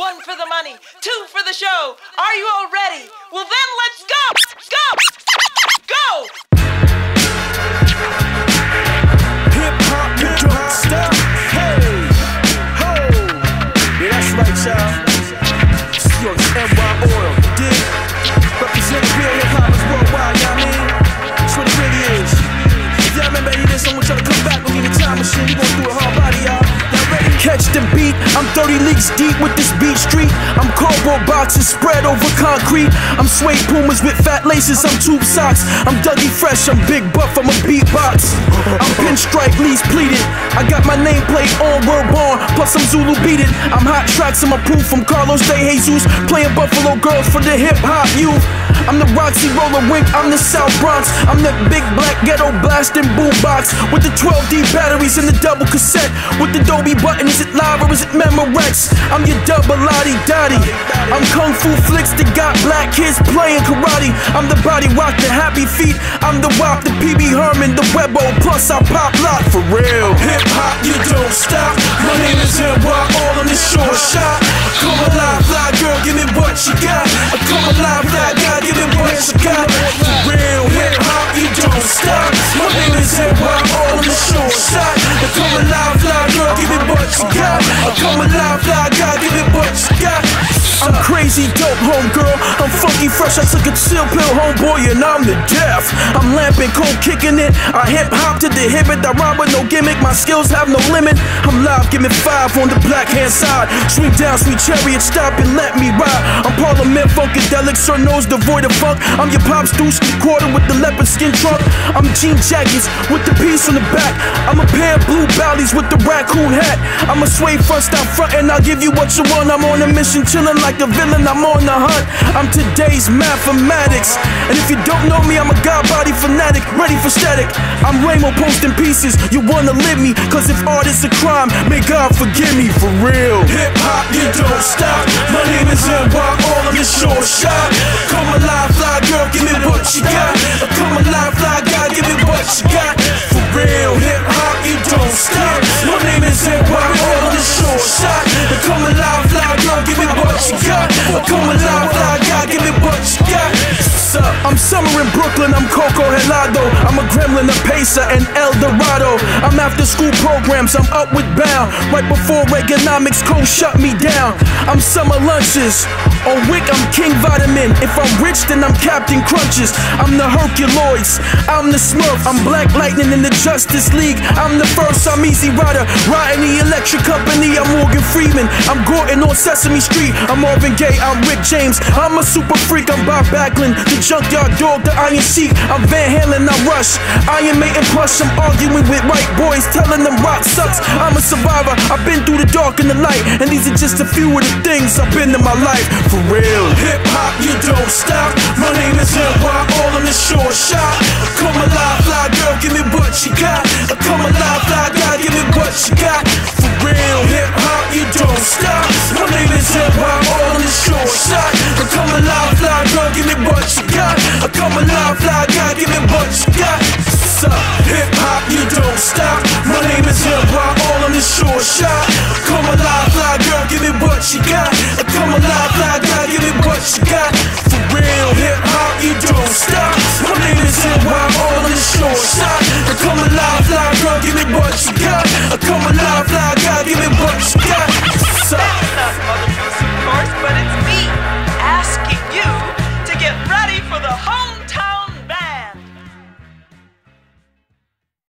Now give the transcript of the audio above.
One for the money, two for the show. Are you all ready? Well, then let's go! Go! Go! Hip hop, you don't stop. Hey, ho. Yeah, that's right, y'all. This is your NY Oil, you dig? Representing real hip hoppers worldwide, you know I mean? That's what it really is. If y'all remember any of this, I want y'all to come back. We'll give you time machine. We gon' do a Catch the beat. I'm 30 leagues deep with this beat street. I'm cardboard boxes spread over concrete. I'm suede pumas with fat laces. I'm tube socks. I'm Dougie Fresh. I'm big buff. I'm a beatbox. I'm pinstripe, least pleated. I got my nameplate on World Born. Plus I'm Zulu beat it. I'm hot tracks. I'm a proof from Carlos De Jesus. Playing Buffalo Girls for the hip hop youth. I'm the Roxy Roller Wink. I'm the South Bronx. I'm the big black ghetto blasting boombox with the 12D batteries and the double cassette with the Dolby button. Is it live or is it Memorex? I'm your double lottie dotty. I'm Kung Fu flicks that got black kids playing karate. I'm the body rock, the happy feet. I'm the WAP, the Pee-wee Herman, the Webo. Plus I pop Alive, fly guy, give me what you got. Real, hip hop, you don't stop. My name is NY, all on this short shot. Come alive, fly girl, give me what you got. Come alive, fly guy, give me what you got. I'm crazy dope, homegirl. Funky fresh. I took a chill pill, homeboy, and I'm the deaf. I'm lamping, cold kicking it. I hip hop to the hip. I rhyme with no gimmick. My skills have no limit. I'm live, give me five on the black hand side. Swing down, sweet chariot, stop and let me ride. I'm Parliament Funkadelic, sir nose devoid of funk. I'm your pop's deuce quarter with the leopard skin trunk. I'm jean jackets with the piece on the back. I'm a pair of blue ballies with the raccoon hat. I'm a sway front, stop front, and I'll give you what you want. I'm on a mission, chilling like a villain. I'm on the hunt. I'm today's mathematics. And if you don't know me, I'm a god body fanatic, ready for static. I'm Ramo posting pieces. You wanna live me, cause if art is a crime, may God forgive me for real. Hip hop, you don't stop. My name is NY, all on this short shot. Come alive, fly girl, give me what you got. Come alive, fly guy, give me what you got. For real, hip hop, you don't stop. My name is NY, all on this short shot. Come alive, fly girl, give me what you got. Come alive, in Brooklyn, I'm Coco Helado. I'm a gremlin, a pacer, and El Dorado. I'm after school programs, I'm Upward Bound. Right before Reaganomics Co shut me down. I'm summer lunches. On Wick, I'm King Vitaman. If I'm rich, then I'm Captain Crunches. I'm the Herculoids. I'm the Smurf. I'm Black Lightning in the Justice League. I'm the first, I'm Easy Reader. Riding the electric company, I'm Morgan Freeman. I'm Gordon on Sesame Street. I'm Marvin Gaye, I'm Rick James. I'm a super freak, I'm Bob Backlund. The junkyard dog, the Iron Sheik. I'm Van Halen, I'm Rush. Iron Maiden Plush. I'm arguing with white boys, telling them rock sucks. I'm a survivor. I've been through the dark and the light. And these are just a few of the things I've been in my life. For real. Hip hop, you don't stop. My name is NY, all on the short shot. Come alive, fly girl, give me what you got. Come alive, fly guy, give me what you got. love, love